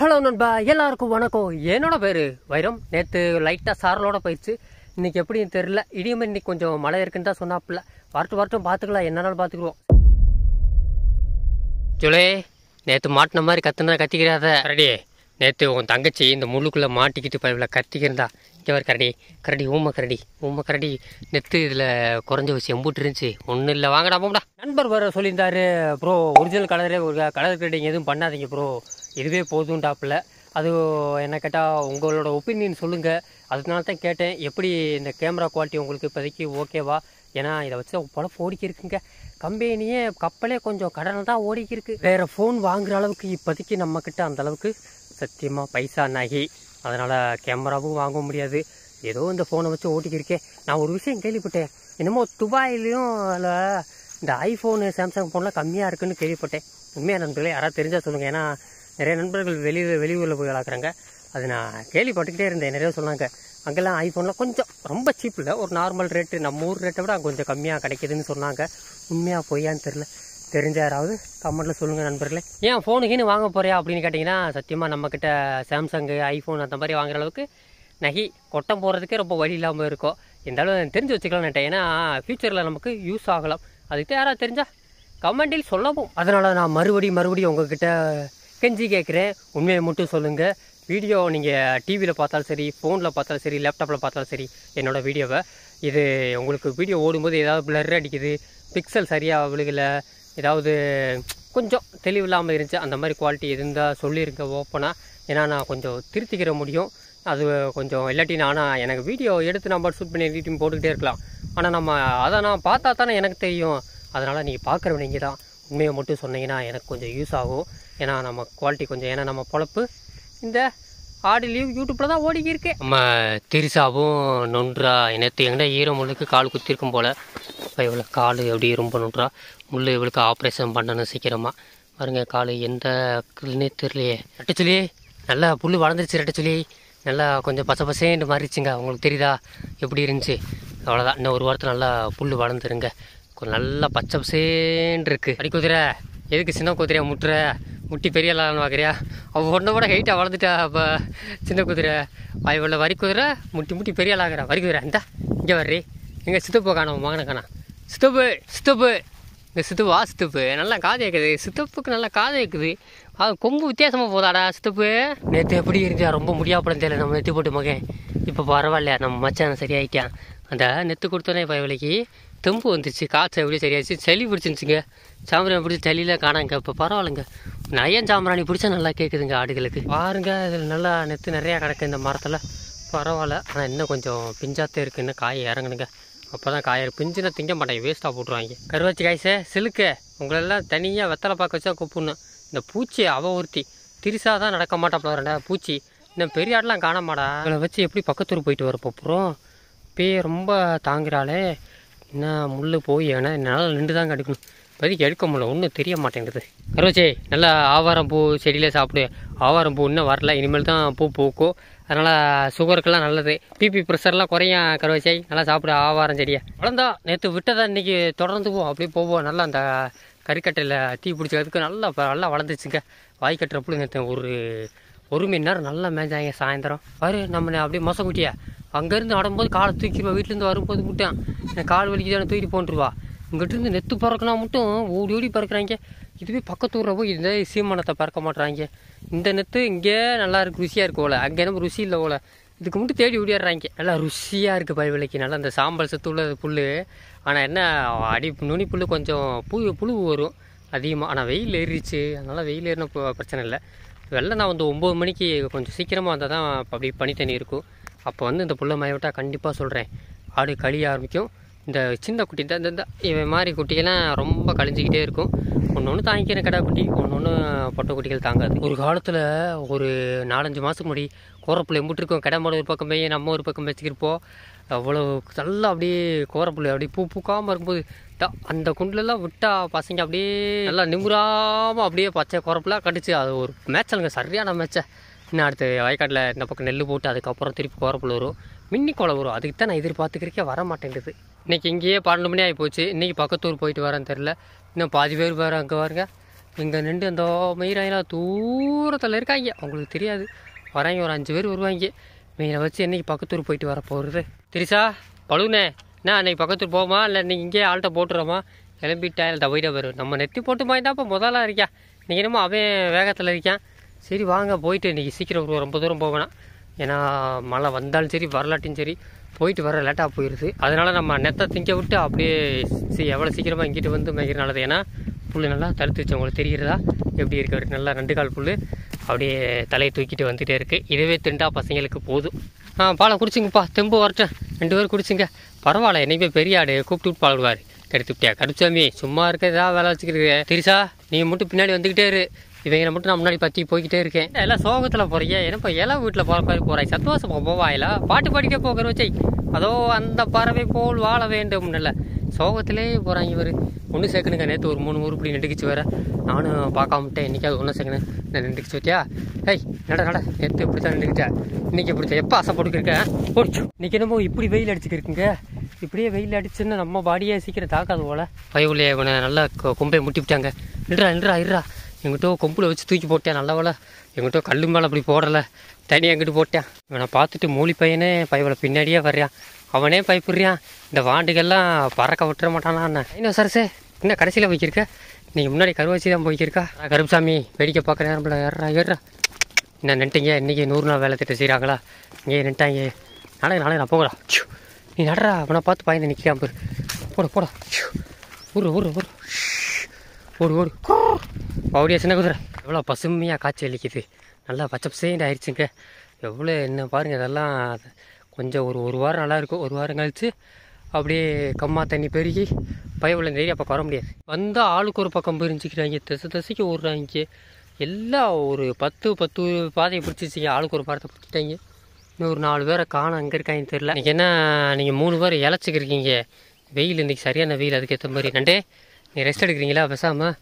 Hello நண்பா. எல்லாருக்கும் வணக்கம். என்னோட பேர் வைரம். நேற்று லைட்டாக சாரலோட போயிடுச்சு. இன்னைக்கு எப்படின்னு தெரில இடியுமே இன்னைக்கு கொஞ்சம் மழை இருக்குன்னு தான் சொன்னாப்புல. வரட்டும் வரட்டும் பார்த்துக்கலாம். என்னன்னாலும் பார்த்துக்குருவோம் ஜுலே நேற்று மாட்டின மாதிரி கத்துனா கத்திக்கிறாத. கரடி நேற்று உன் தங்கச்சி இந்த முள்ளுக்குள்ளே மாட்டிக்கிட்டு பயில கத்திக்கிருந்தா. இங்கே வர கரடி. கரடி ஊம கரடி. ஊம கரடி. நெத்து இதில் குறைஞ்ச வச்சு எம்பூட்டு இருந்துச்சு. ஒன்றும் இல்லை. வாங்கடா போம்டா நண்பர் வர சொல்லியிருந்தாரு. ப்ரோ ஒரிஜினல் கலரே ஒரு கலர் கட்டிங் எதுவும் பண்ணாதீங்க ப்ரோ இதுவே போதும்டாப்புல அது என்ன கேட்டால் உங்களோட ஒப்பீனியன் சொல்லுங்கள் அதனால தான் கேட்டேன் எப்படி இந்த கேமரா குவாலிட்டி உங்களுக்கு இப்போதைக்கு ஓகேவா ஏன்னா இதை வச்சு பொழப்பு ஓடிக்கி இருக்குங்க கம்பெனியே கப்பலே கொஞ்சம் கடனில் தான் ஓடிக்கி இருக்கு வேறு ஃபோன் வாங்குகிற அளவுக்கு இப்போதைக்கு நம்மக்கிட்ட அந்தளவுக்கு அந்த அளவுக்கு சத்தியமாக பைசா நகை. அதனால் கேமராவும் வாங்க முடியாது. ஏதோ இந்த ஃபோனை வச்சு ஓட்டிக்கிருக்கேன் நான் ஒரு விஷயம் கேள்விப்பட்டேன். என்னமோ துபாயிலையும் இந்த ஐஃபோனு சாம்சங் ஃபோன்லாம் கம்மியாக இருக்குன்னு கேள்விப்பட்டேன். உண்மையாக நண்பர்களே யாராவது தெரிஞ்சால் சொல்லுங்கள் ஏன்னா நிறைய நண்பர்கள் வெளி வெளியூரில் போய் வளர்க்குறாங்க. அது நான் கேள்விப்பட்டுக்கிட்டே இருந்தேன். நிறைய சொன்னாங்க. அங்கெல்லாம் ஐஃபோன்லாம் கொஞ்சம் ரொம்ப சீப் இல்லை. ஒரு நார்மல் ரேட்டு நம்ம ஊர் ரேட்டை விட கொஞ்சம் கம்மியாக கிடைக்குதுன்னு சொன்னாங்க. உண்மையாக பொய்யான்னு தெரில தெரிஞ்ச யாராவது கமெண்ட்டில் சொல்லுங்கள் நண்பர்களே. ஏன் ஃபோனுக்குன்னு வாங்க போறியா அப்படின்னு கேட்டிங்கன்னா சத்தியமாக நம்மக்கிட்ட சாம்சங்கு ஐஃபோன் அந்த மாதிரி வாங்குற அளவுக்கு நகை கொட்டம் போகிறதுக்கே ரொம்ப வழி இல்லாமல் இருக்கும் இருந்தாலும் தெரிஞ்சு வச்சுக்கலாம்னு நினைட்டேன். ஏன்னா ஃப்யூச்சரில் நமக்கு யூஸ் ஆகலாம். அதுக்கு யாராவது தெரிஞ்சால் கமெண்டில் சொல்லவும். அதனால் நான் மறுபடியும் மறுபடியும் உங்ககிட்ட கெஞ்சி கேட்குறேன் உண்மையை மட்டும் சொல்லுங்கள் வீடியோ நீங்கள் டிவியில் பார்த்தாலும் சரி ஃபோனில் பார்த்தாலும் சரி லேப்டாப்பில் பார்த்தாலும் சரி என்னோடய வீடியோவை இது உங்களுக்கு வீடியோ ஓடும்போது ஏதாவது பிளர் அடிக்குது பிக்சல் சரியாக விழுகலை ஏதாவது கொஞ்சம் தெளிவில்லாமல் இருந்துச்சு அந்த மாதிரி குவாலிட்டி இருந்தால் சொல்லியிருக்க ஓப்பனாக ஏன்னா நான் கொஞ்சம் திருத்திக்கிற முடியும். அது கொஞ்சம் இல்லாட்டி நான் ஆனால் எனக்கு வீடியோ எடுத்து நம்ம ஷூட் பண்ணி எடிட்டிங் போட்டுக்கிட்டே இருக்கலாம். ஆனால் நம்ம அதை நான் பார்த்தா தானே எனக்கு தெரியும். அதனால் நீங்கள் பார்க்குறவங்க தான் உண்மையை மட்டும் சொன்னீங்கன்னா எனக்கு கொஞ்சம் யூஸ் ஆகும். ஏன்னா நம்ம குவாலிட்டி கொஞ்சம் ஏன்னா நம்ம பொழப்பு. இந்த ஆடி லீவ் யூடியூப்பில் தான் ஓடி இருக்கு நம்ம திரிசாவும் நொன்றா நேற்று எங்கே ஈர முள்ளுக்கு கால் குத்திருக்கும் போல். இப்போ இவ்வளோ கால் எப்படி ரொம்ப நொன்றா முள் இவளுக்கு ஆப்ரேஷன் பண்ணணும் சீக்கிரமாக பாருங்க கால் எந்த கிள்னே தெரியலையே. ரெட்டச்சொலி நல்லா புல் வளர்ந்துருச்சு ரெட்டச்சொலி நல்லா கொஞ்சம் பச பசேன்னு மாறிடுச்சுங்க. உங்களுக்கு தெரியுதா? எப்படி இருந்துச்சு? அவ்வளோதான் இன்னும் ஒரு வாரத்தில் நல்லா புல் வளர்ந்துருங்க. நல்லா பச்சை பசேன்னு இருக்கு. அடி குதிரை எதுக்கு சின்ன குதிரையா முட்டுற? முட்டி பெரிய ஆளான்னு பார்க்குறியா அவள் ஒன்றை கூட ஹைட்டாக வளர்ந்துட்டா அப்போ. சின்ன குதிரை. வாய் உள்ள வரி குதிரை முட்டி முட்டி பெரிய ஆளாகிறா வரி குதிரை இந்தா இங்கே வர்றி. எங்கள் சித்தப்பு காணும் மகனை காணா சித்தப்பு சித்தப்பு. இந்த வா சித்தப்பு. நல்லா காது கேட்குது சித்தப்புக்கு நல்லா காது கேட்குது அது கொம்பு வித்தியாசமாக போதாடா சித்தப்பு. நேற்று எப்படி இருந்தா ரொம்ப முடியாப்படம் தெரியல நம்ம நெத்து போட்டு மகன். இப்போ பரவாயில்ல நம்ம மச்சான் சரியாயிட்டான். அந்த நெத்து கொடுத்தோன்னே இப்போ இவளைக்கு தெம்பு வந்துச்சு காய்ச்சல் எப்படியும் சரியாச்சு. சளி பிடிச்சிருந்துச்சுங்க. சாம்பிராணி பிடிச்சி சளியில் காணாங்க. இப்போ பரவாயில்லைங்க. நயன் சாம்பிராணி பிடிச்சா நல்லா கேட்குதுங்க ஆடுகளுக்கு. பாருங்க இதில் நல்லா நெத்து நிறையா கிடக்கு இந்த மரத்தில். பரவாயில்ல. ஆனால் இன்னும் கொஞ்சம் பிஞ்சாத்தே இருக்குது இன்னும் காய் இறங்கணுங்க. அப்போ தான் காய பிஞ்சுனா திங்க மாட்டாங்க. வேஸ்ட்டாக போட்டுருவாங்க. கருவாச்சி காய்ச்சே சிலுக்க. உங்களெல்லாம் தனியாக வெத்தலை பார்க்க வச்சா கூப்பிடணும் இந்த பூச்சி அவ ஒருத்தி திரிசா தான் நடக்க மாட்டாப்ல ரெண்டா பூச்சி. இன்னும் பெரிய ஆடெலாம் காண மாடா இவளை வச்சு எப்படி பக்கத்தூர் போயிட்டு வரப்போ அப்புறம் பேய் ரொம்ப தாங்குறாளே. என்ன முள்ளு போய் ஏன்னா என்னால் நின்று தான் கிடைக்கணும் இப்போதைக்கு எடுக்க முடியல ஒன்றும் தெரிய மாட்டேங்குது. கருவச்சே நல்லா ஆவாரம் பூ செடியில் சாப்பிடு. ஆவாரம் பூ இன்னும் வரல இனிமேல் தான் பூ பூக்கும். அதனால் சுகருக்கெல்லாம் நல்லது. பிபி ப்ரெஷர்லாம் குறையும் கருவச்சாய் நல்லா சாப்பிடு ஆவாரம் செடியை. வளர்ந்தா நேற்று விட்டதா இன்றைக்கி தொடர்ந்து போ அப்படியே போவோம். நல்லா அந்த கறிக்கட்டையில் தீ பிடிச்சதுக்கு நல்லா நல்லா வளர்ந்துச்சுங்க. வாய் கட்டுறப்பளும் நேற்று ஒரு ஒரு மணி நேரம் நல்லா மேஞ்சாங்க சாயந்தரம். பாரு நம்ம அப்படியே மோசம் குட்டியா. அங்கேருந்து ஆடும்போது காலை தூக்கிடுவா வீட்டிலேருந்து வரும்போது மட்டும் எனக்கு கால் வலிக்குதான தூக்கிட்டு போன்ட்டுருவா இங்கிட்டிருந்து நெத்து பறக்கினா மட்டும் ஓடி ஓடி பறக்கிறாங்க. இதுவே பக்கத்து ஊரில் போய் இந்த சீமானத்தை பறக்க மாட்றாங்க. இந்த நெத்து இங்கே நல்லா இருக்கு ருசியாக இருக்கு போல. அங்கே நம்ம ருசி இல்லை போல. இதுக்கு மட்டும் தேடி ஓடிடுறாங்க நல்லா ருசியாக இருக்குது பயிர் நல்லா அந்த சாம்பல் சத்து உள்ள புல் ஆனால் என்ன அடி நுனி புல் கொஞ்சம் பூ புழு வரும் அதிகமாக ஆனால் வெயில் ஏறிடுச்சு. அதனால் வெயில் ஏறின பிரச்சனை இல்லை. வெள்ளம் நான் வந்து ஒம்பது மணிக்கு கொஞ்சம் சீக்கிரமாக வந்தால் தான் அப்படி பனி தண்ணி இருக்கும். அப்போ வந்து இந்த புல்லை மய விட்டால் கண்டிப்பாக சொல்கிறேன் ஆடு கழிய ஆரம்பிக்கும். இந்த சின்ன குட்டி தான் இந்த- இவை இவன் மாதிரி குட்டிகள்லாம் ரொம்ப கழிஞ்சிக்கிட்டே இருக்கும். ஒன்று ஒன்று தாங்கிக்கிற கடை குட்டி ஒன்று ஒன்று பொட்டை குட்டிகள் தாங்காது. ஒரு காலத்தில் ஒரு நாலஞ்சு மாதத்துக்கு முன்னாடி கோரப்புள்ளை எம்பிட்டுருக்கோம் கடை மாடு ஒரு பக்கம் போய் நம்ம ஒரு பக்கம் வச்சுக்கிருப்போம் அவ்வளோ நல்லா அப்படியே கோரப்புள்ளை அப்படியே பூ பூக்காமல் இருக்கும்போது தா- அந்த குண்டுலலாம் விட்டா பசங்க அப்படியே நல்லா நிமுறாமல் அப்படியே பச்சை குறப்புலாம் கடிச்சு அது ஒரு மேட்ச்சலுங்க சரியான மேட்ச்சை இன்னும் அடுத்து வயக்காட்டில் இந்த பக்கம் நெல் போட்டு அதுக்கப்புறம் திருப்பி குறப்புல வரும். மின்னி கொலை வரும். அதுக்கு தான் நான் எதிர்பார்த்துக்கிறக்கே வர மாட்டேங்குது இன்றைக்கி இங்கேயே பன்னெண்டு மணி ஆகி போச்சு. இன்றைக்கி பக்கத்தூர் போயிட்டு வரேன்னு தெரில இன்னும் பாதி பேர் வேறு அங்கே பாருங்க. இங்கே நின்று அந்த மயிராயெல்லாம் தூரத்தில் இருக்காங்க. அவங்களுக்கு தெரியாது. வராங்க ஒரு அஞ்சு பேர் வருவாங்க. மீனை வச்சு என்னைக்கு பக்கத்தூர் போயிட்டு வர போகிறது திரிசா பழுனே என்ன அன்னைக்கு பக்கத்தூர் போமா இல்லை நீங்கள் இங்கேயே ஆள்கிட்ட போட்டுறோமா? கிளம்பிட்டா இல்லை தவிர வரும் நம்ம நெத்தி போட்டு மாதிரி இப்போ முதலாக இருக்கியா நீங்கள் என்னமோ அவன் வேகத்தில் இருக்கான். சரி வாங்க போயிட்டு இன்றைக்கி சீக்கிரம் ஒரு ரொம்ப தூரம் போகணும் ஏன்னா மழை வந்தாலும் சரி வரலாட்டியும் சரி போயிட்டு வர லேட்டாக போயிடுது அதனால நம்ம நெத்தை திங்க விட்டு அப்படியே சி எவ்வளோ சீக்கிரமாக இங்கிட்டு வந்து மேய்க்கிற நல்லது? ஏன்னா புல் நல்லா தடுத்து வச்சு உங்களுக்கு தெரிகிறதா? எப்படி இருக்கு? அவருக்கு நல்லா ரெண்டு கால் புல் அப்படியே தலையை தூக்கிட்டு வந்துகிட்டே இருக்குது இதுவே திண்டா பசங்களுக்கு போதும். ஆ பாலை குடிச்சிங்கப்பா. தெம்பு வரட்டும். ரெண்டு பேரும் குடிச்சிங்க. பரவாயில்ல என்னைக்குமே பெரிய ஆடு. கூப்பிட்டு விட்டு பால் விடுவார் கெடுத்து விட்டியா? கருச்சாமி சும்மா இருக்க ஏதாவது வேலை வச்சுக்கிறீங்க தெரிசா நீ மட்டும் பின்னாடி வந்துக்கிட்டே இரு. இவங்களை மட்டும் நான் முன்னாடி பற்றி போய்கிட்டே இருக்கேன். எல்லாம் சோகத்தில் போகிறீங்க என்னப்பா எல்லாம் வீட்டில் போகிற மாதிரி போகிறாய் சந்தோஷமா போவாயில பாட்டு பாடிட்டே போகிற வச்சை அதோ அந்த பறவை போல் வாழ வேண்டும் இல்லை. சோகத்திலே போகிறாங்க இவர். ஒன்று சேர்க்கணுங்க நேற்று ஒரு மூணு உருப்படி நெடுக்கிச்சு வேற. நானும் பார்க்காமட்டேன் இன்றைக்காவது ஒன்று சேர்க்கணும். நான் நெடுக்கிச்சு வச்சியா ஏய் நட நட நேற்று இப்படி தான் நெடுக்கிட்டேன் இன்றைக்கி இப்படி எப்போ ஆசை போட்டுக்கிருக்கேன் போச்சு. இன்றைக்கி என்னமோ இப்படி வெயில் அடிச்சுக்கிருக்குங்க. இப்படியே வெயில் அடிச்சுன்னு நம்ம பாடியே சீக்கிரம் தாக்காது போல. பயவுலையே இவனை நல்லா கொ- கொம்பை முட்டி விட்டாங்க. நின்றா நின்றா இருறா. எங்கிட்ட கொம்பில் வச்சு தூக்கி போட்டேன் நல்ல வேலை எங்கிட்ட கல்லு மேலே அப்படி போடலை. தனியாக எங்கிட்டு போட்டேன். இவனை பார்த்துட்டு மூலி பையனே பயவலை பின்னாடியே வர்றான். அவனே பயப்படுறான். இந்த வாண்டுகள்லாம் பறக்க விட்டுற மாட்டானா என்ன? இன்னும் சரசே என்ன கடைசியில் போய்க்கிருக்க? நீங்கள் முன்னாடி கருவாச்சி தான் போய்க்கிருக்கா? நான் கருப்புசாமி வேடிக்கை பார்க்குற நேரம் ஏறா ஏறா. என்ன நின்ட்டீங்க? இன்றைக்கி நூறு நாள் வேலை திட்டம் செய்கிறாங்களா இங்கே நின்ட்டாங்க. நாளைக்கு நாளைக்கு நான் போகலாம். நீ நடரா அவனை பார்த்து பையனை நிற்கிறான் போடு போட போட. ச்சூ. ஊரு ஊரு ஊரு. ஓடு ஓடு. அப்படியே சின்ன குதிரை. எவ்வளோ பசுமையாக காய்ச்சி அளிக்குது. நல்லா பச்சை பசேண்டு ஆயிடுச்சுங்க. எவ்வளோ என்ன பாருங்கள் இதெல்லாம் கொஞ்சம் ஒரு ஒரு வாரம் நல்லா இருக்கும். ஒரு வாரம் கழித்து அப்படியே கம்மா தண்ணி பெருகி பயவுள்ள நிறைய அப்போ வர முடியாது. வந்தால் ஆளுக்கு ஒரு பக்கம் பிரிஞ்சுக்கிறாங்க. திசை திசைக்கு ஓடுறாங்க. எல்லாம் ஒரு பத்து பத்து பாதையை பிடிச்சிச்சிங்க. ஆளுக்கு ஒரு பாரத்தை பிடிச்சிட்டாங்க. இன்னும் ஒரு நாலு பேரை காணும். அங்கே இருக்காங்கன்னு தெரில இன்றைக்கி என்ன நீங்கள் மூணு பேர் இழைச்சிக்கிருக்கீங்க. வெயில் இன்றைக்கி சரியான வெயில். அதுக்கேற்ற மாதிரி நண்டே நீ ரெஸ்ட் எடுக்கிறீங்களா? பேசாமல்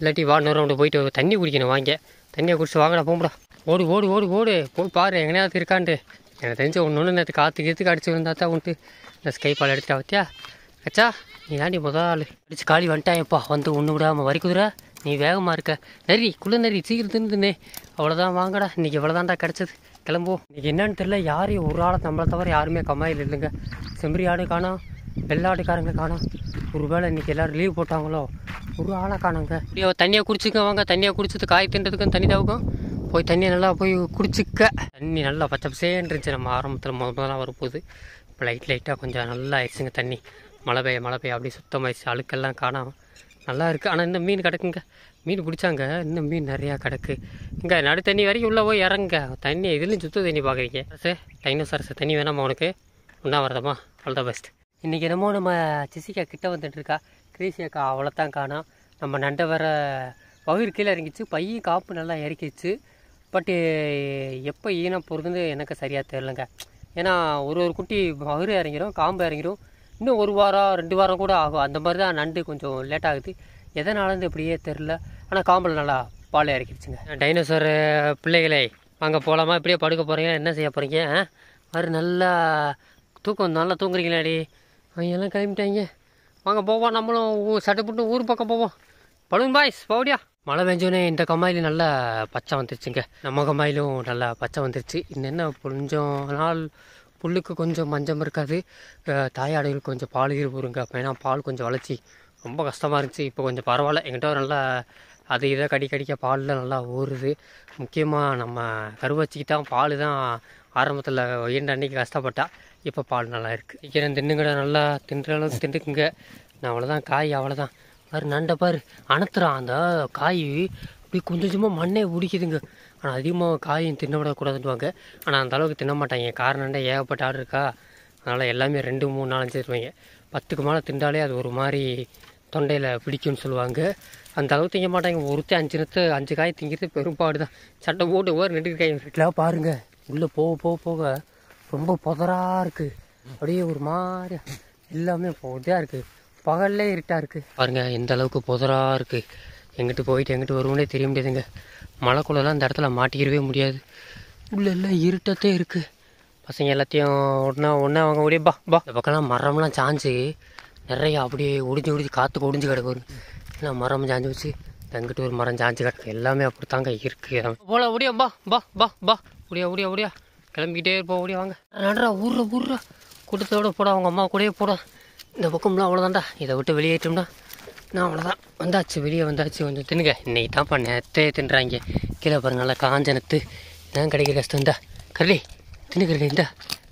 இல்லாட்டி வா இன்னொரு ரவுண்டு போயிட்டு தண்ணி குடிக்கணும் வாங்க. தண்ணியை குடிச்சு வாங்கடா போங்கடா. ஓடு ஓடு ஓடு ஓடு. போய் பாரு எங்கேயாவது இருக்கான்ட்டு. எனக்கு தெரிஞ்ச ஒன்று ஒன்று நேற்று காற்று கீத்துக்கு அடிச்சு வந்தா தான் உண்டு. இந்த ஸ்கை பால் எடுத்துட்டா வத்தியா அச்சா நீ தாண்டி முத ஆள்? அடிச்சு காலி வந்துட்டாயப்பா. வந்து ஒன்று விடாமல் வரி குதிரை நீ வேகமாக இருக்க. நரி குள்ள நரி சீக்கிரம் தின்னு அவ்வளோதான் வாங்கடா. இன்னைக்கு இவ்வளோதான்டா கிடச்சது. கிளம்புவோம் இன்னைக்கு என்னன்னு தெரியல யாரையும் ஒரு ஆளை நம்மளை தவிர யாருமே கம்மாயில் இல்லைங்க. செம்பரி ஆடு காணோம் வெள்ளாடுக்காரங்க காணோம். ஒரு வேளை இன்னைக்கு எல்லாரும் லீவ் போட்டாங்களோ? ஒரு ஆளை காணோங்க. ஐயோ தண்ணியை குடிச்சுக்க வாங்க. தண்ணியை குடிச்சது காய் தின்றதுக்கும் தண்ணி தவக்கும் போய் தண்ணியை நல்லா போய் குடிச்சிக்க. தண்ணி நல்லா பச்சை பசேன்னு இருந்துச்சு நம்ம ஆரம்பத்தில் முத முதலாம் வரும்போது இப்போ லைட் லைட்டாக கொஞ்சம் நல்லா ஆயிடுச்சுங்க தண்ணி. மழை பெய்ய மழை பெய்ய. அப்படியே சுத்தமாகிடுச்சு அழுக்கெல்லாம் காணாமல் நல்லா இருக்குது ஆனால் இந்த மீன் கிடக்குங்க. மீன் பிடிச்சாங்க. இன்னும் மீன் நிறையா கிடக்கு. இங்கே நடு தண்ணி வரைக்கும் உள்ளே போய் இறங்குங்க. தண்ணி இதுலேயும் சுத்த தண்ணி பார்க்குறீங்க சார் டைனோசாரஸ் தண்ணி வேணாமா உனக்கு? ஒன்றா வரதம்மா ஆல் த பெஸ்ட் இன்றைக்கி என்னமோ நம்ம சிசிக்கா கிட்டே வந்துட்டுருக்கா கிரேசி அக்கா காணோம். நம்ம நண்டை வர பயிர் கீழே இறங்கிச்சு பையன் காப்பு நல்லா இறக்கிச்சு பட்டு எப்போ ஈனம் போகிறதுன்னு எனக்கு சரியாக தெரிலங்க ஏன்னா ஒரு ஒரு குட்டி பயிர் இறங்கிடும் காம்பு இறங்கிடும் இன்னும் ஒரு வாரம் ரெண்டு வாரம் கூட ஆகும். அந்த மாதிரி தான் நண்டு கொஞ்சம் லேட் ஆகுது. எதனாலன்னு இப்படியே தெரில ஆனால் காம்பில் நல்லா பால் இறக்கிடுச்சுங்க. டைனோசர் பிள்ளைகளே வாங்க போகலாமா இப்படியே படுக்க போகிறீங்க என்ன செய்ய போகிறீங்க மாதிரி நல்லா தூக்கம் நல்லா தூங்குறீங்களாடி? அவங்க எல்லாம் கிளம்பிட்டாங்க. வாங்க போவோம். நம்மளும் ஊ- சட்டை போட்டு ஊர் பக்கம் போவோம். பலூன் பாய்ஸ் போடியா மழை பெஞ்சோடனே இந்த கம்மாயிலும் நல்லா பச்சை வந்துருச்சுங்க. நம்ம கம்மாயிலும் நல்லா பச்சை வந்துருச்சு. இன்னும் என்ன கொஞ்சம் நாள் புல்லுக்கு கொஞ்சம் மஞ்சம் இருக்காது. தாயாடுகள் கொஞ்சம் பால் இருப்புருங்க ஏன்னா பால் கொஞ்சம் வளர்ச்சி. ரொம்ப கஷ்டமாக இருந்துச்சு. இப்போ கொஞ்சம் பரவாயில்ல. எங்கிட்ட நல்லா அது இதை கடி கடிக்க பாலில் நல்லா ஊறுது. முக்கியமாக நம்ம கருவச்சிக்கு தான் பால் தான் ஆரம்பத்தில் ஈண்ட அன்னைக்கு கஷ்டப்பட்டா. இப்போ பால் நல்லா இருக்குது சீக்கிரம் தின்னுங்கடா நல்லா தின்ற அளவுக்கு தின்னுக்குங்க. நான் அவ்வளோதான் காய் அவ்வளோதான் பாரு நண்டை பாரு அணத்துறான் அந்த காய் அப்படி கொஞ்சம் கொஞ்சமாக மண்ணே உடிக்குதுங்க. ஆனால் அதிகமாக காயும் தின்ன விடக்கூடாதுன்னுவாங்க ஆனால் அந்த அளவுக்கு தின்ன மாட்டாங்க. காரணண்டா ஏகப்பட்ட ஆடு இருக்கா? அதனால் எல்லாமே ரெண்டு மூணு நாலஞ்சு தருவாங்க பத்துக்கு மேலே தின்றாலே அது ஒரு மாதிரி தொண்டையில் பிடிக்கும்னு சொல்லுவாங்க. அந்த அளவுக்கு திங்க மாட்டாங்க. ஒருத்தர் அஞ்சு நிறுத்து அஞ்சு காய் திங்கிறது பெரும்பாடு தான் சட்டை போட்டு ஓர் ரெண்டு காய் வீட்டில் பாருங்கள் உள்ளே போக போக போக ரொம்ப புதரா இருக்குது அப்படியே ஒரு மாதிரி எல்லாமே இதாக இருக்குது பகல்லே இருட்டாக இருக்குது பாருங்க எந்த அளவுக்கு புதரா இருக்குது எங்கிட்டு போயிட்டு எங்கிட்டு வருவோன்னே தெரிய முடியாதுங்க. மழைக்குள்ளெல்லாம் இந்த இடத்துல மாட்டிக்கிறவே முடியாது. உள்ள எல்லாம் இருட்டத்தே இருக்குது பசங்க எல்லாத்தையும் ஒன்றா ஒன்றா வாங்க முடியும். பா பா. இந்த பக்கம்லாம் மரம்லாம் சாஞ்சு நிறைய அப்படியே ஒடிஞ்சு ஒடிஞ்சு காற்றுக்கு ஒடிஞ்சு கிடக்கு எல்லாம் மரம் சாஞ்சு வச்சு அங்கிட்டு ஒரு மரம் சாஞ்சு கிடக்கு. எல்லாமே அப்படித்தாங்க இருக்கு. போல முடியும் பா பா பா பா. முடியா முடியா முடியா கிளம்பிக்கிட்டே இருப்போம் ஓடி வாங்க. நடரா ஊர்ற ஊர்ற. கூட்டத்தோட போட அவங்க அம்மா கூடயே போட. இந்த பக்கம்லாம் அவ்வளோதான்டா இதை விட்டு வெளியேற்றோம்னா நான் அவ்வளோதான் வந்தாச்சு வெளியே வந்தாச்சு. கொஞ்சம் தின்னுங்க. இன்னைக்கு தான்ப்பா நேரத்தே தின்றாங்க. கீழே பாருங்க நல்லா காஞ்ச நத்து நான் கிடைக்கிற கஷ்டம் இந்தா. தின்னு தின்னுக்கிறேன் இந்தா.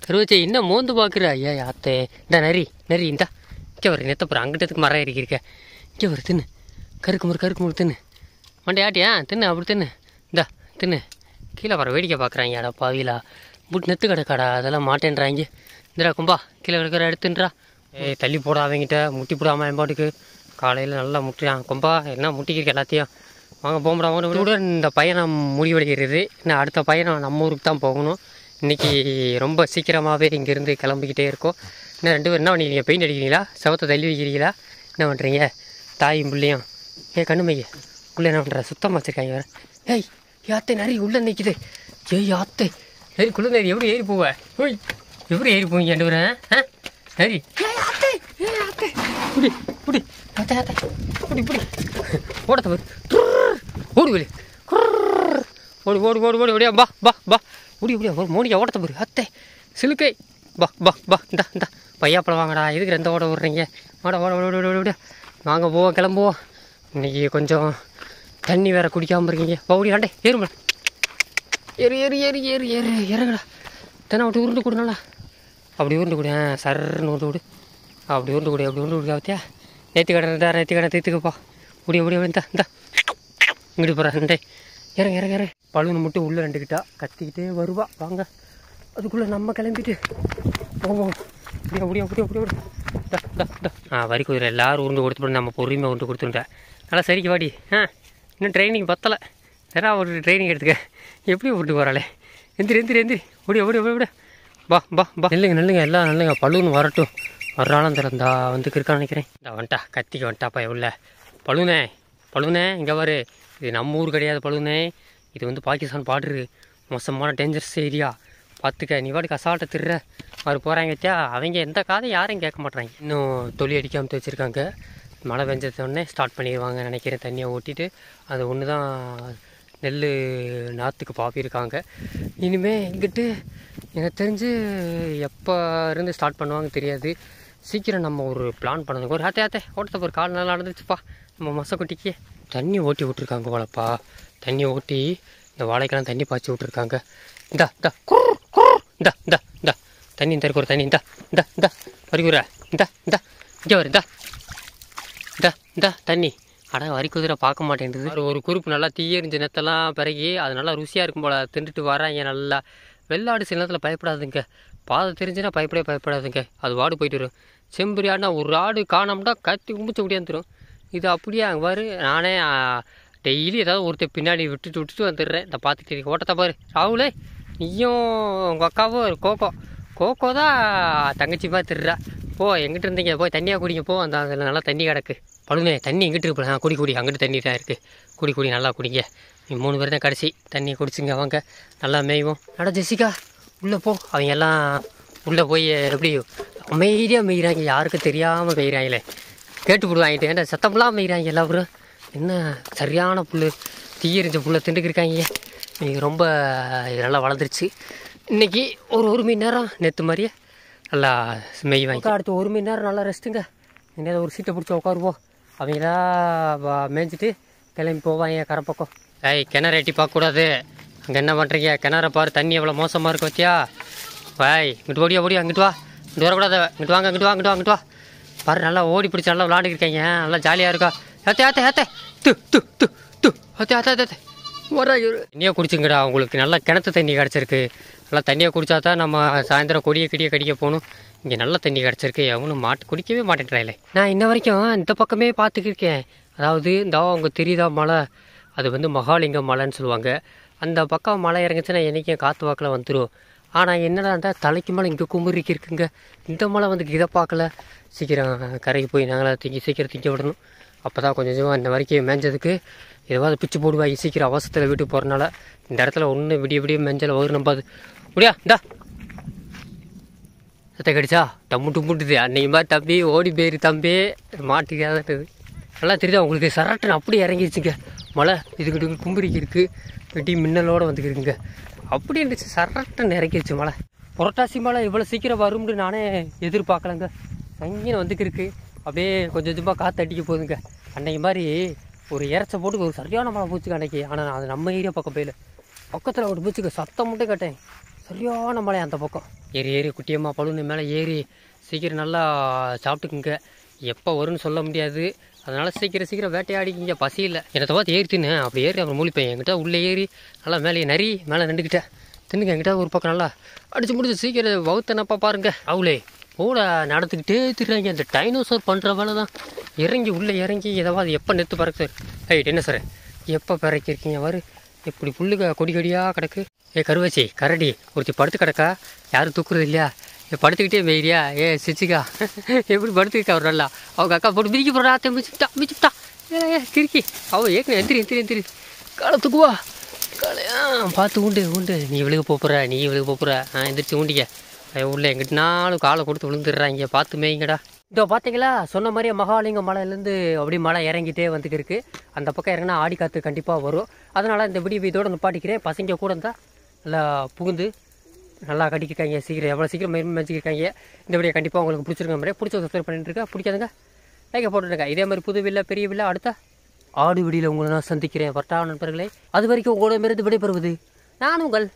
கருவச்சே இன்னும் மோந்து பார்க்குற ஐயா யாத்தே. இந்த நரி நரி இந்தா. இங்கே ஒரு நெத்தப்புறம் அங்கிட்டத்துக்கு மரம் ஏறிக்கிருக்க இங்கே ஒரு தின்னு. கருக்கு முறு கருக்கு முறு தின்னு. மண்டே ஆட்டியா? தின்னு அப்படி தின்னு. இந்தா தின்னு. கீழே வர வேடிக்கை பார்க்குறாங்க அடா பாவிலா புட் நெத்து கிடக்காடா அதெல்லாம் மாட்டேன்றாங்க. இந்தடா கும்பா கீழே கிடக்கிற எடுத்துன்றா. ஏய் தள்ளி போட அவங்கிட்ட முட்டி போடாமல் என் பாட்டுக்கு. காலையில் நல்லா முட்டியான் கும்பா என்ன முட்டிக்கிருக்கு எல்லாத்தையும்? வாங்க போகும்போது வாங்க கூட இந்த பயணம் முடிவடைகிறது என்ன அடுத்த பயணம் நம்ம ஊருக்கு தான் போகணும். இன்றைக்கி ரொம்ப சீக்கிரமாகவே இங்கேருந்து கிளம்பிக்கிட்டே இருக்கோம். இன்னும் ரெண்டு பேரும் என்ன பண்ணிக்கிறீங்க பெயிண்ட் அடிக்கிறீங்களா? செவத்தை தள்ளி வைக்கிறீங்களா? என்ன பண்ணுறீங்க தாயும் பிள்ளையும். ஏ கண்ணுமைய உள்ளே என்ன பண்ணுற சுத்தமாக வச்சுருக்காங்க வேறு. ஏய் யாத்தை நிறைய உள்ளே நிற்கிது ஏய் யாத்தை. சரி குழந்தை எப்படி ஏறி போவ? ஓய் எப்படி ஏறி போவீங்க ரெண்டு பேரும் ஆ? சரி. ஏய் புடி புடி யாத்தை யாத்தை புடி புடி. ஓடத்த பாரு. ஓடி வெளி ஓடி ஓடி ஓடி ஓடி ஓடியா பா பா பா ஓடி ஓடியா ஒரு மோனியா ஓடத்த பாரு. அத்தை சிலுக்கை. பா பா பா இந்தா இந்தா. பையாப்பழம் வாங்கடா. எதுக்கு ரெந்த ஓட விடுறீங்க? ஓட ஓட ஓட ஓட ஓட வாங்க போவோம் கிளம்புவோம். இன்னைக்கு கொஞ்சம் தண்ணி வேற குடிக்காமல் இருக்கீங்க. வா ஓடி ஆண்டே ஏறுமா ஏறு ஏறு ஏறு ஏறு ஏறு. இறங்கடா. தென்னை விட்டு உருண்டு கொடுனால அப்படி உருண்டு கொடு ஆ சர்ன்னு உருண்டு கொடு. அப்படி உருண்டு கொடு அப்படி உருண்டு கொடு பார்த்தியா நேற்று கடை இருந்தா நேற்று கடை தீத்துக்குப்பா முடிய முடிய இந்தா இந்த. இங்கிட்டு போகிறா ரெண்டே இறங்க இறங்க இறங்க. பழுன்னு மட்டும் உள்ளே ரெண்டுக்கிட்டா கத்திக்கிட்டே வருவா. வாங்க. அதுக்குள்ளே நம்ம கிளம்பிட்டு. போவோம் முடியா முடியா முடியா முடியா டா டா ஆ வரி குதிரை எல்லாரும் உருண்டு கொடுத்து நம்ம பொறுமையாக உருண்டு கொடுத்துட்டேன் நல்லா சரிக்கு வாடி. ஆ இன்னும் ட்ரைனிங் பத்தலை. வேறா ஒரு ட்ரைனிங் எடுத்துக்க? எப்படி உருண்டு போகிறாளே எந்திரி எந்திரி எந்திரி. ஓடி ஓடி ஓடி பா பா பா நெல்லுங்க நெல்லுங்க எல்லாம் நெல்லுங்க. பழுன்னு வரட்டும். வர்றாலும் திறந்தா வந்து இருக்கான்னு நினைக்கிறேன். இந்த வந்துட்டா. கத்திக்க வந்துட்டாப்பா எவ்வளோ பழுனே பழுனே இங்கே பாரு. இது நம்ம ஊர் கிடையாது பழுனே இது வந்து பாகிஸ்தான் பார்டரு மோசமான டேஞ்சரஸ் ஏரியா பார்த்துக்க நீ வாட்டுக்கு அசால்ட்டை திருற. அவர் போகிறாங்க வச்சா அவங்க எந்த காதையும் யாரும் கேட்க மாட்றாங்க. இன்னும் தொலி அடிக்காமல் வச்சுருக்காங்க மழை பெஞ்சது உடனே ஸ்டார்ட் பண்ணிடுவாங்க நினைக்கிறேன். தண்ணியை ஓட்டிட்டு. அது ஒன்று தான் நெல் நாற்றுக்கு பாப்பியிருக்காங்க இனிமேல் இங்கிட்டு எனக்கு தெரிஞ்சு எப்போ இருந்து ஸ்டார்ட் பண்ணுவாங்க தெரியாது. சீக்கிரம் நம்ம ஒரு பிளான் பண்ணணும். ஒரு ஆத்தே ஆத்தே ஓட்டத்தை ஒரு கால் நல்லா நடந்துச்சுப்பா. நம்ம மசக்குட்டிக்கு தண்ணி ஓட்டி விட்ருக்காங்க போலப்பா. தண்ணி ஓட்டி இந்த வாழைக்கெல்லாம் தண்ணி பாய்ச்சி விட்ருக்காங்க இந்தா இந்தா குர், குர், இந்தா இந்தா இந்தா. தண்ணி இந்த ஒரு தண்ணி. இந்தா இந்தா இந்தா. வருகுற இந்தா இந்தா. இங்கே வரு இந்தா. இந்தா இந்தா. தண்ணி. அட வரிக்குதிரை பார்க்க மாட்டேங்குது. ஒரு ஒரு குறிப்பு நல்லா தீயறிஞ்ச நேரத்தெல்லாம் பிறகி அது நல்லா ருசியாக இருக்கும் போல தின்றுட்டு வராங்க நல்லா. வெள்ளாடு சில நேரத்தில் பயப்படாதுங்க. பாதை தெரிஞ்சுன்னா பயப்படவே பயப்படாதுங்க. அது வாடு போயிட்டு வரும். செம்பரி ஆடுனா ஒரு ஆடு காணோம்னா கத்தி கும்பிச்சு முடியாந்துரும் இது அப்படியே அங்கே பாரு நானே டெய்லி ஏதாவது ஒருத்தர் பின்னாடி விட்டுட்டு விட்டுட்டு வந்துடுறேன். இந்த பார்த்துட்டு இருக்கேன். ஓட்டத்தை பாரு. ராகுலே நீயும் உங்கள் அக்காவும் ஒரு கோகோ. கோகோ தான் தங்கச்சி மாதிரி போ எங்கிட்ட இருந்தீங்க? போய் தண்ணியாக குடிங்க. போ அந்த அதில் நல்லா தண்ணி கிடக்கு. பழுனே தண்ணி எங்கிட்டு இருக்கு குடி குடி. அங்கிட்டு தண்ணி தான் இருக்குது குடி குடி. நல்லா குடிங்க. நீ மூணு பேர் தான் கடைசி. தண்ணி குடிச்சுங்க வாங்க. நல்லா மேய்வோம். நட ஜெசிகா உள்ளே போ. அவங்க எல்லாம் உள்ளே போய் எப்படி அமைதியாக மேய்கிறாங்க யாருக்கும் தெரியாமல் மேய்கிறாங்களே கேட்டு விடுவாங்கிட்டு ஏன்டா சத்தம்லாம் மேய்கிறாங்க எல்லாரும் என்ன சரியான புல் தீயறிஞ்ச புல்லை திண்டுக்கிருக்காங்க இன்றைக்கி இன்னைக்கு ரொம்ப இது நல்லா வளர்ந்துருச்சு. இன்னைக்கு ஒரு ஒரு மணி நேரம் நேற்று மாதிரியே நல்லா மேய்வாங்க. அடுத்து ஒரு மணி நேரம் நல்லா ரெஸ்ட்டுங்க. எங்கேயாவது ஒரு சீட்டை பிடிச்சி உட்காருவோம். அவங்களாம் மேய்ஞ்சிட்டு கிளம்பி போவாங்க கரை பக்கம். ஏய் கிணறு எட்டி பார்க்கக்கூடாது. அங்கே என்ன பண்ணுறீங்க கிணறை பாரு தண்ணி எவ்வளோ மோசமாக இருக்கு வத்தியா வாய் இங்கிட்டு ஓடியா ஓடியா அங்கிட்டு வா. இங்கிட்டு வரக்கூடாது. இங்கிட்டு வாங்க இங்கிட்டு வா இங்கிட்டு வா இங்கிட்டு வா. பாரு நல்லா ஓடி பிடிச்சி நல்லா விளாண்டுருக்கீங்க நல்லா ஜாலியாக இருக்கா. ஏத்தே ஏத்தே ஏத்தே. து து து து. ஏத்தே ஏத்தே ஏத்தே தண்ணியாக குடிச்சுங்கடா. உங்களுக்கு நல்லா கிணத்து தண்ணி கிடச்சிருக்கு. நல்லா தண்ணியாக குடிச்சா தான் நம்ம சாயந்தரம் கொடியை கிடியை கடிக்க போகணும். இங்கே நல்ல தண்ணி கிடச்சிருக்கு. எவனும் மாட்டு குடிக்கவே மாட்டேன்றாயில்ல நான் இன்ன வரைக்கும் இந்த பக்கமே பார்த்துக்கிருக்கேன். அதாவது இந்த அவங்க தெரியுதா மலை அது வந்து மகாலிங்கம் மலைன்னு சொல்லுவாங்க. அந்த பக்கம் மலை இறங்குச்சுன்னா என்றைக்கும் காற்று வாக்கில் வந்துடும் ஆனால் என்னடா இருந்தால் தலைக்கு மேலே இங்கே குமுறிக்கு இருக்குங்க. இந்த மலை வந்து இதை பார்க்கல. சீக்கிரம் கரைக்கு போய் நாங்களா திங்கி சீக்கிரம் திங்க விடணும். அப்போ தான் கொஞ்சம் கொஞ்சமாக இந்த வரைக்கும் மேஞ்சதுக்கு ஏதாவது பிச்சு போடுவாங்க சீக்கிரம் அவசரத்தில் வீட்டுக்கு போகிறனால இந்த இடத்துல ஒன்று விடிய விடிய மேஞ்சலை வரும் நம்பாது. முடியா? இந்தா. சத்த கடிச்சா? டம்மு டும்முட்டுது அன்னைக்கு மாதிரி தம்பி ஓடி போயிரு தம்பி. மாட்டுக்காதது நல்லா தெரியுதா உங்களுக்கு? சராட்டன் அப்படியே இறங்கிருச்சுங்க. மழை இதுக்கிட்ட கும்பிரிக்கு இருக்குது வெட்டி மின்னலோடு வந்துக்கிருக்குங்க. அப்படி இருந்துச்சு. சரட்டன் இறங்கிருச்சு மழை. புரட்டாசி மழை இவ்வளோ சீக்கிரம் வரும்னு நானே எதிர்பார்க்கலங்க. சங்கின வந்துக்கிருக்கு. அப்படியே கொஞ்சம் கொஞ்சமாக காற்று அடிக்க போகுதுங்க. அன்னைக்கு மாதிரி ஒரு இறச்ச போட்டு ஒரு சரியான மழை போச்சுங்க அன்னைக்கு. ஆனால் அது நம்ம ஏரியா பக்கம் போயில. பக்கத்தில் ஒரு போச்சுங்க சத்தம் மட்டும் கேட்டேன். சரியான மலை அந்த பக்கம். ஏறி ஏறி குட்டியம்மா பழுனு மேலே ஏறி சீக்கிரம் நல்லா சாப்பிட்டுக்குங்க. எப்போ வரும்னு சொல்ல முடியாது. அதனால் சீக்கிரம் சீக்கிரம் வேட்டையாடிக்கிங்க. பசி இல்லை. என்னத்தை பார்த்து ஏறி தின்னு. அப்படி ஏறி அப்புறம் மூலிப்பேன். என்கிட்ட உள்ளே ஏறி நல்லா மேலே நரி மேலே நின்றுக்கிட்டேன். தின்னுங்க என்கிட்ட ஒரு பக்கம் நல்லா. அடித்து முடிச்சு சீக்கிரம் வகுத்தனப்பா பாருங்க. அவளே கூட நடந்துக்கிட்டே திருறாங்க இந்த டைனோசர் பண்ணுற வேலை தான். இறங்கி உள்ளே இறங்கி எதாவது எப்போ நெத்து பறக்கு சார் ரைட் என்ன சார்? எப்போ பிறக்கிருக்கீங்க? வரு. இப்படி புல்லுக கொடி கொடியாக கிடக்கு. ஏ கருவாச்சி கரடி ஒருத்தி படுத்து கிடக்கா? யாரும் தூக்குறது இல்லையா? ஏ படுத்துக்கிட்டே மெய்டியா ஏ சிச்சிக்கா. எப்படி படுத்துக்கா ஒரு நல்லா அவங்க அக்கா போட்டு மிதிக்க போகிறா அத்தை மிதிச்சுட்டா மிதிச்சுட்டா. ஏ ஏ திருக்கி. அவள் ஏற்கனவே எந்திரி எந்திரி எந்திரி. காலை தூக்குவா. காலை பார்த்து உண்டு உண்டு. நீ விழுக போகிற நீ விழுக போகிற ஆ எந்திரிச்சு உண்டிக்க உள்ள எங்கிட்டனாலும் காலை கொடுத்து விழுந்துடுறாங்க. பார்த்து மேய்ங்கடா. இதோ பார்த்தீங்களா? சொன்ன மாதிரியே மகாலிங்கம் மலையிலேருந்து அப்படியே மலை இறங்கிட்டே வந்துட்டு அந்த பக்கம் இறங்கினா ஆடி காற்று கண்டிப்பாக வரும். அதனால் இந்த விடிய இதோட நிப்பாட்டிக்கிறேன். பசங்க கூட இருந்தால் நல்லா புகுந்து நல்லா கட்டிக்கிருக்காங்க. சீக்கிரம் எவ்வளோ சீக்கிரம் மெயின் இந்த வீடியோ கண்டிப்பாக உங்களுக்கு பிடிச்சிருக்க மாதிரி பிடிச்ச சப்ஸ்கிரைப் பண்ணிட்டு இருக்கா பிடிக்காதுங்க லைக்கை போட்டுருங்க இதே மாதிரி புது வில்ல பெரிய வில்ல அடுத்த ஆடு விடியில் உங்களை நான் சந்திக்கிறேன். வர்த்தா நண்பர்களே அது வரைக்கும் உங்களிடமிருந்து விடைபெறுவது நான் உங்கள்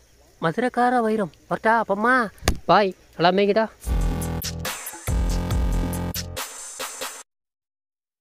மதுரக்கார வைரம். வர்த்தா அப்பம்மா. பாய். நல்லா மேய்கிட்டா